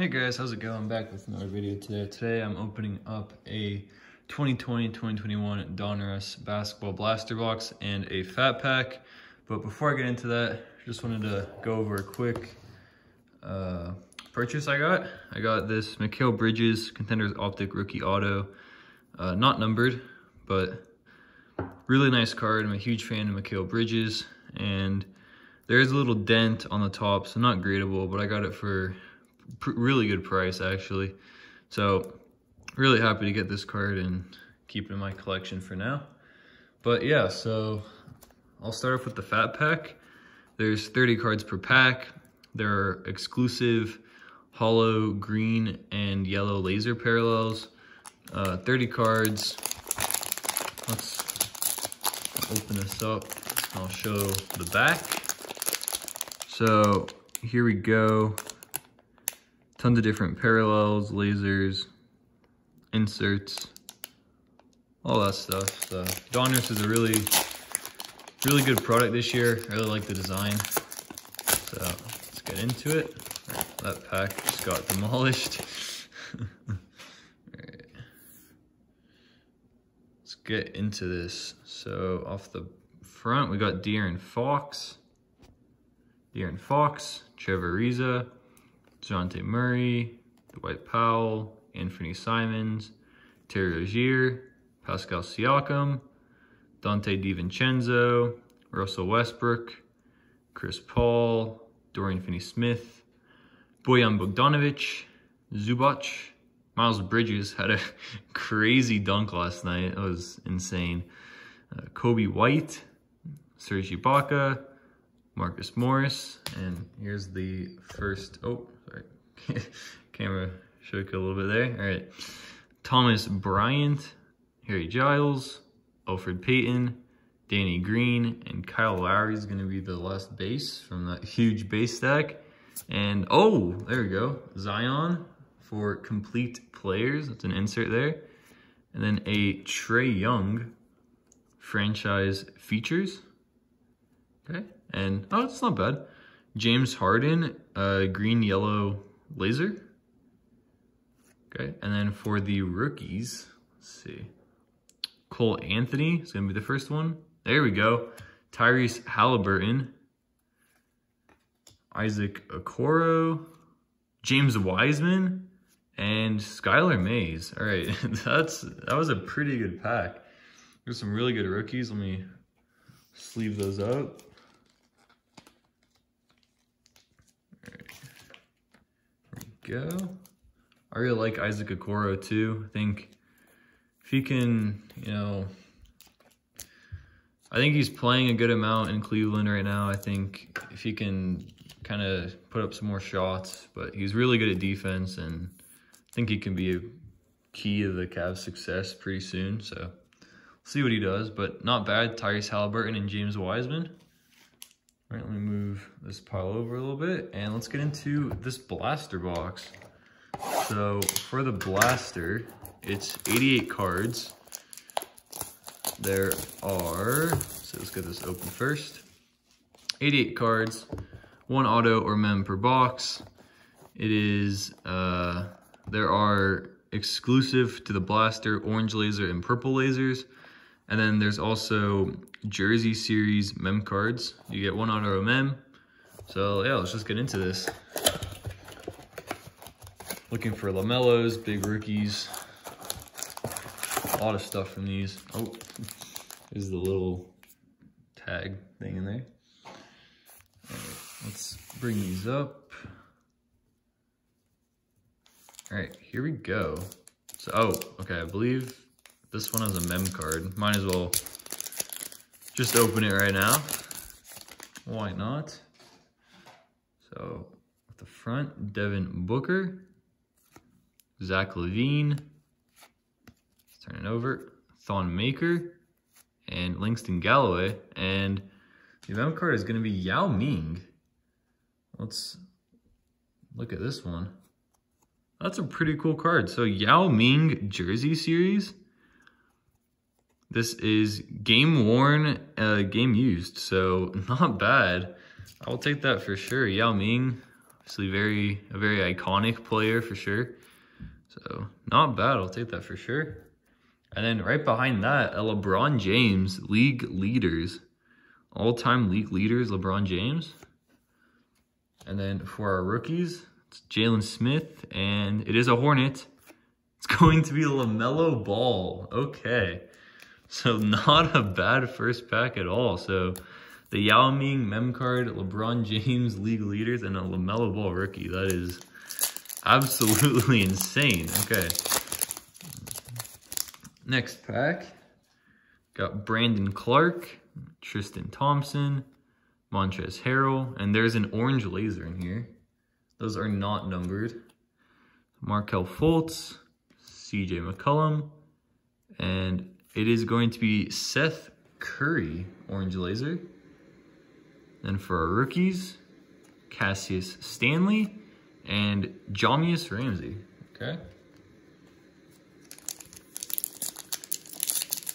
Hey guys, how's it going? I'm Back with another video today. Today I'm opening up a 2020-2021 Donruss Basketball Blaster Box and a Fat Pack. But before I get into that, just wanted to go over a quick uh, purchase I got. I got this Mikal Bridges Contenders Optic Rookie Auto. Uh, not numbered, but really nice card. I'm a huge fan of Mikal Bridges. And there is a little dent on the top, so not gradable, but I got it for really good price actually. So really happy to get this card and keep it in my collection for now. But yeah, so I'll start off with the fat pack. There's 30 cards per pack. There are exclusive hollow green and yellow laser parallels. Uh, 30 cards. Let's open this up. I'll show the back. So here we go tons of different parallels, lasers, inserts, all that stuff. So Donruss is a really, really good product this year. I really like the design. So let's get into it. Right, that pack just got demolished. Let's get into this. So off the front, we got De'Aaron Fox, De'Aaron Fox, Trevor Ariza, Dejounte Murray, Dwight Powell, Anthony Simons, Terry Rozier, Pascal Siakam, Donte DiVincenzo, Russell Westbrook, Chris Paul, Dorian Finney-Smith, Bojan Bogdanovic, Zubac, Miles Bridges had a crazy dunk last night. It was insane. Uh, Coby White, Serge Ibaka, Marcus Morris, and here's the first, oh, sorry, Camera shook a little bit there. All right. Thomas Bryant, Harry Giles, Elfrid Payton, Danny Green, and Kyle Lowry is going to be the last base from that huge base stack. And, oh, there we go. Zion for complete players. That's an insert there. And then a Trae Young franchise features. Okay. And, oh, it's not bad. James Harden, uh, green, yellow, laser. Okay, and then for the rookies, let's see. Cole Anthony is going to be the first one. There we go. Tyrese Halliburton. Isaac Okoro. James Wiseman. And Skylar Mays. All right, that's that was a pretty good pack. There's some really good rookies. Let me sleeve those up. Go. I really like Isaac Okoro too. I think if he can, you know, I think he's playing a good amount in Cleveland right now. I think if he can kind of put up some more shots, but he's really good at defense and I think he can be a key of the Cavs success pretty soon. So see what he does, but not bad. Tyrese Halliburton and James Wiseman. All right, let me move this pile over a little bit and let's get into this blaster box. So for the blaster, it's 88 cards. There are, so let's get this open first. 88 cards, one auto or mem per box. It is, uh, there are exclusive to the blaster, orange laser and purple lasers. And then there's also Jersey Series mem cards. You get one auto mem. So yeah, let's just get into this. Looking for LaMelos, big rookies. A lot of stuff from these. Oh, there's the little tag thing in there. let's bring these up. All right, here we go. So, oh, okay, I believe this one has a mem card. Might as well just open it right now. Why not? So, at the front, Devin Booker, Zach LaVine, let's turn it over, Thon Maker, and Langston Galloway. And the mem card is going to be Yao Ming. Let's look at this one. That's a pretty cool card. So Yao Ming Jersey Series. This is game worn, uh, game used, so not bad. I'll take that for sure. Yao Ming, Obviously very, a very iconic player for sure. So not bad, I'll take that for sure. And then right behind that, a LeBron James, league leaders. All-time league leaders, LeBron James. And then for our rookies, it's Jalen Smith, and it is a Hornet. It's going to be LaMelo Ball. Okay. So not a bad first pack at all. So the Yao Ming mem card, LeBron James league leaders, and a LaMelo Ball rookie. That is absolutely insane. Okay. Next pack. Got Brandon Clarke, Tristan Thompson, Montrezl Harrell, and there's an orange laser in here. Those are not numbered. Markelle Fultz, CJ McCollum, and it is going to be Seth Curry, orange laser. Then for our rookies, Cassius Stanley and Jahmi'us Ramsey. Okay.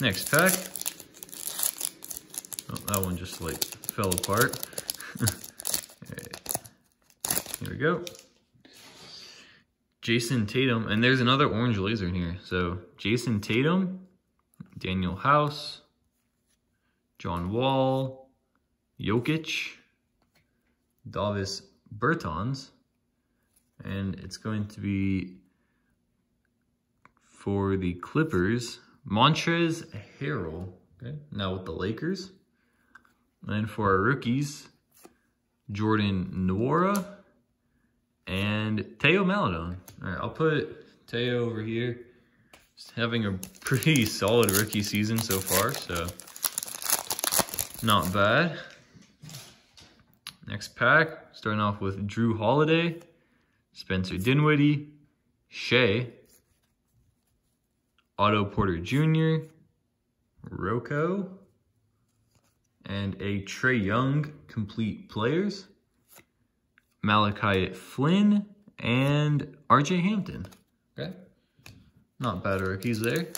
Next pack. Oh, that one just like fell apart. Here we go. Jayson Tatum, and there's another orange laser in here. So Jayson Tatum, Danuel House, John Wall, Jokic, Davis Bertans, and it's going to be for the Clippers, Montrezl Harrell, okay, now with the Lakers. And for our rookies, Jordan Nwora and Theo Maledon. All right, I'll put Theo over here. Having a pretty solid rookie season so far, so not bad. Next pack, starting off with Jrue Holiday, Spencer Dinwiddie, Shai, Otto Porter Jr., Rocco, and a Trae Young complete players, Malachi Flynn, and RJ Hampton. Okay. Not bad rookies there.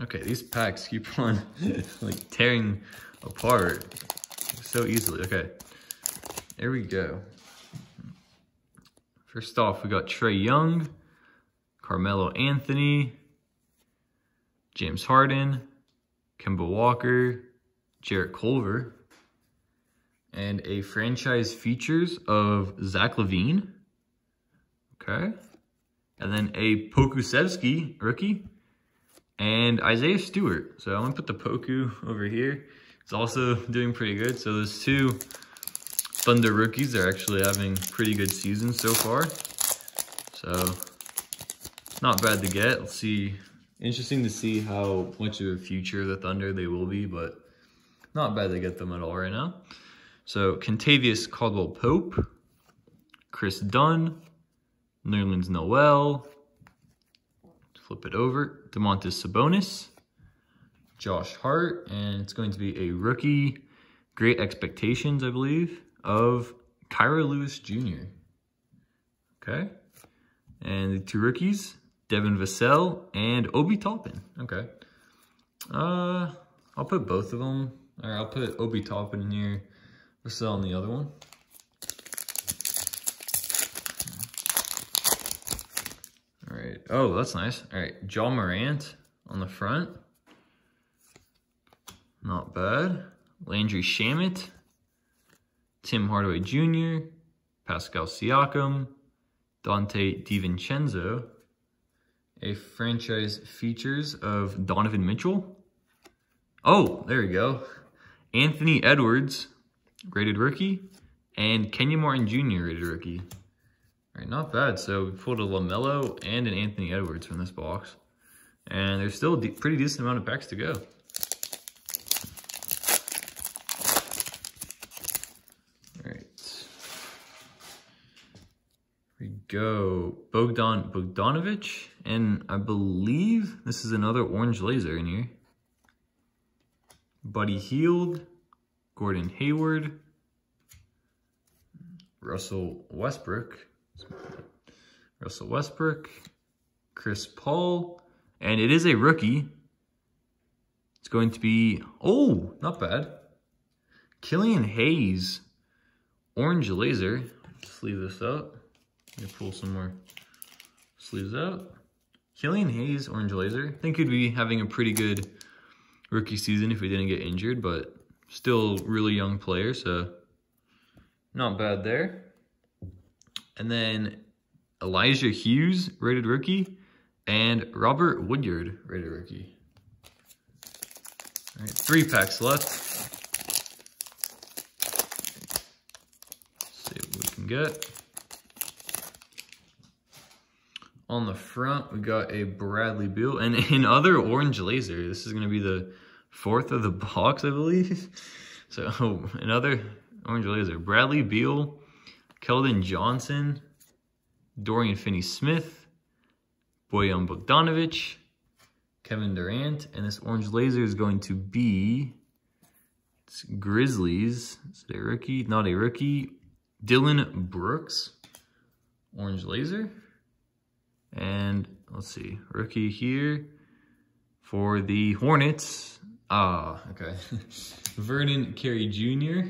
Okay, these packs keep on like tearing apart so easily. Okay, there we go. First off, we got Trae Young, Carmelo Anthony, James Harden, Kemba Walker, Jarrett Culver, and a franchise features of Zach LaVine. Okay. And then a Pokusevski rookie and Isaiah Stewart. So I'm gonna put the Poku over here. It's also doing pretty good. So those two Thunder rookies are actually having pretty good seasons so far. So not bad to get. Let's see. Interesting to see how much of a future the Thunder they will be, but not bad to get them at all right now. So Kentavious Caldwell Pope, Kris Dunn, Nerlens Noel, flip it over, Domantas Sabonis, Josh Hart, and it's going to be a rookie, great expectations, I believe, of Kira Lewis Jr. Okay. And the two rookies, Devin Vassell and Obi Toppin. Okay. Uh, I'll put both of them. Or I'll put Obi Toppin in here, Vassell in the other one. All right. Oh, that's nice. All right. Ja Morant on the front. Not bad. Landry Shamet. Tim Hardaway Jr. Pascal Siakam. Donte DiVincenzo. A franchise features of Donovan Mitchell. Oh, there we go. Anthony Edwards, rated rookie. And Kenyon Martin Jr., rated rookie. All right, not bad. So we pulled a LaMelo and an Anthony Edwards from this box. And there's still a de pretty decent amount of packs to go. All right. Here we go. Bogdan Bogdanovic. And I believe this is another orange laser in here. Buddy Hield. Gordon Hayward. Russell Westbrook. Russell Westbrook, Chris Paul, and it is a rookie. It's going to be, oh, not bad. Killian Hayes, Orange Laser. Sleeve this up. Let me pull some more sleeves out. Killian Hayes, Orange Laser. I think he'd be having a pretty good rookie season if he didn't get injured, but still really young player, so not bad there. And then Elijah Hughes, rated rookie, and Robert Woodard, rated rookie. All right, three packs left. see what we can get. On the front, we got a Bradley Beal. And in other orange laser, this is going to be the fourth of the box, I believe. So oh, another orange laser. Bradley Beal, Keldon Johnson, Dorian Finney-Smith, Bojan Bogdanovic, Kevin Durant, and this orange laser is going to be Grizzlies. Is it a rookie? Not a rookie. Dillon Brooks, orange laser. And let's see, rookie here for the Hornets. Ah, okay. Vernon Carey Jr.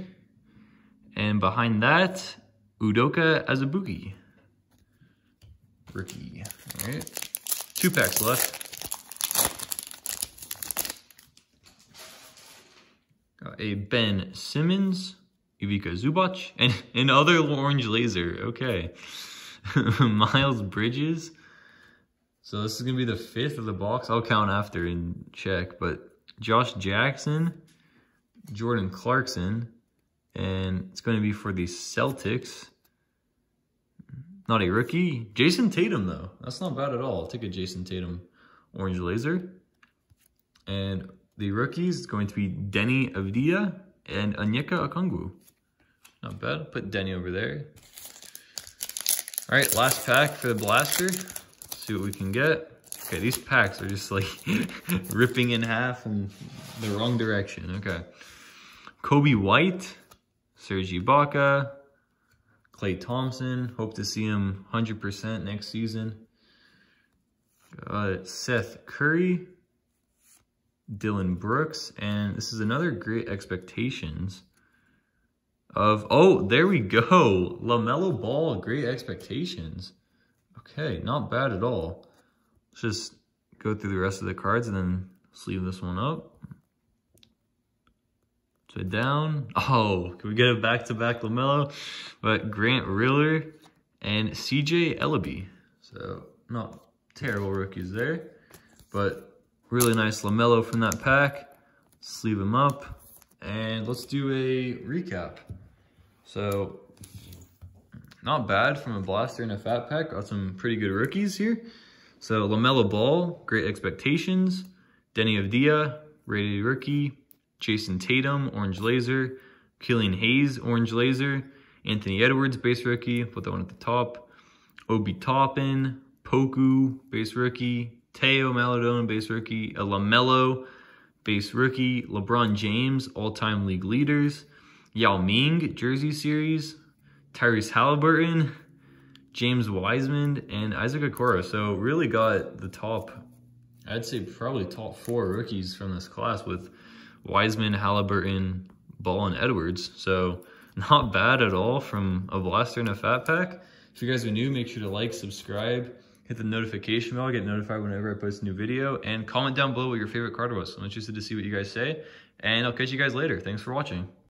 And behind that, Udoka Azubuike. Rookie. All right. Two packs left. Got a Ben Simmons, Ivica Zubac, and another orange laser. Okay. Miles Bridges. So this is going to be the fifth of the box. I'll count after and check. But Josh Jackson, Jordan Clarkson, and it's going to be for the Celtics. Not a rookie. Jayson Tatum, though. That's not bad at all. I'll take a Jayson Tatum orange laser. And the rookies is going to be Deni Avdija and Onyeka Okongwu. Not bad. Put Denny over there. All right, last pack for the blaster. Let's see what we can get. Okay, these packs are just like ripping in half in the wrong direction. Okay. Coby White, Serge Ibaka, Klay Thompson. Hope to see him 100% next season. Got Seth Curry, Dillon Brooks, and this is another great expectations of, oh, there we go. LaMelo Ball, great expectations. Okay, not bad at all. Let's just go through the rest of the cards and then sleeve this one up. Down. Oh, can we get a back-to-back -back LaMelo? But Grant Riller and CJ Elleby. So not terrible rookies there. But really nice LaMelo from that pack. Sleeve him up. And let's do a recap. So not bad from a blaster and a fat pack. Got some pretty good rookies here. So LaMelo Ball, great expectations. Deni Avdija, rated rookie. Jayson Tatum, orange laser. Killian Hayes, orange laser. Anthony Edwards, base rookie. Put that one at the top. Obi Toppin, Poku, base rookie. Teo Maledon, base rookie. LaMelo, base rookie. LeBron James, all-time league leaders. Yao Ming, jersey series. Tyrese Halliburton, James Wiseman, and Isaac Okoro. So really got the top, I'd say probably top four rookies from this class with Wiseman, Halliburton, Ball, and Edwards. So not bad at all from a blaster and a fat pack. If you guys are new, make sure to like, subscribe, hit the notification bell, get notified whenever I post a new video, and comment down below what your favorite card was. I'm interested to see what you guys say, and I'll catch you guys later. Thanks for watching.